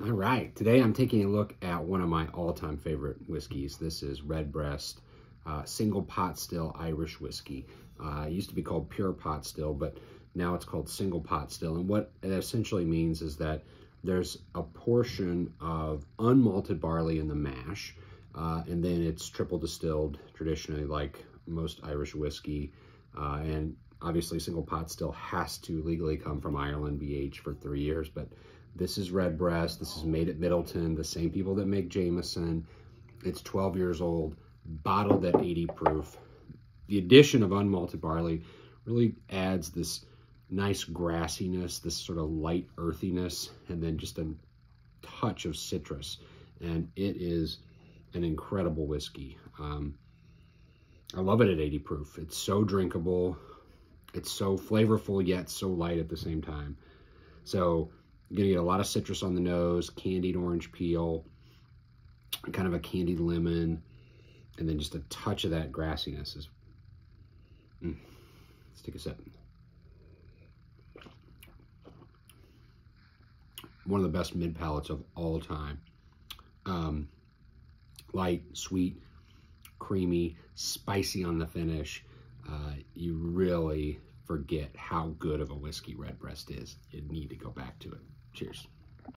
All right, today I'm taking a look at one of my all-time favorite whiskeys. This is Redbreast uh, Single Pot Still Irish Whiskey. Uh, it used to be called Pure Pot Still, but now it's called Single Pot Still. And what it essentially means is that there's a portion of unmalted barley in the mash, uh, and then it's triple distilled traditionally like most Irish whiskey. Uh, and obviously single pot still has to legally come from Ireland, aged for three years, but this is Redbreast. This is made at Midleton, the same people that make Jameson. It's 12 years old, bottled at 80 proof. The addition of unmalted barley really adds this nice grassiness, this sort of light earthiness, and then just a touch of citrus. And it is an incredible whiskey. Um, I love it at 80 proof. It's so drinkable. It's so flavorful, yet so light at the same time. So you're gonna get a lot of citrus on the nose, candied orange peel, kind of a candied lemon, and then just a touch of that grassiness. Is, mm. Let's take a sip. One of the best mid palates of all time. Um, light, sweet, creamy, spicy on the finish. Uh, you really forget how good of a whiskey Redbreast is. You need to go back to it. Cheers.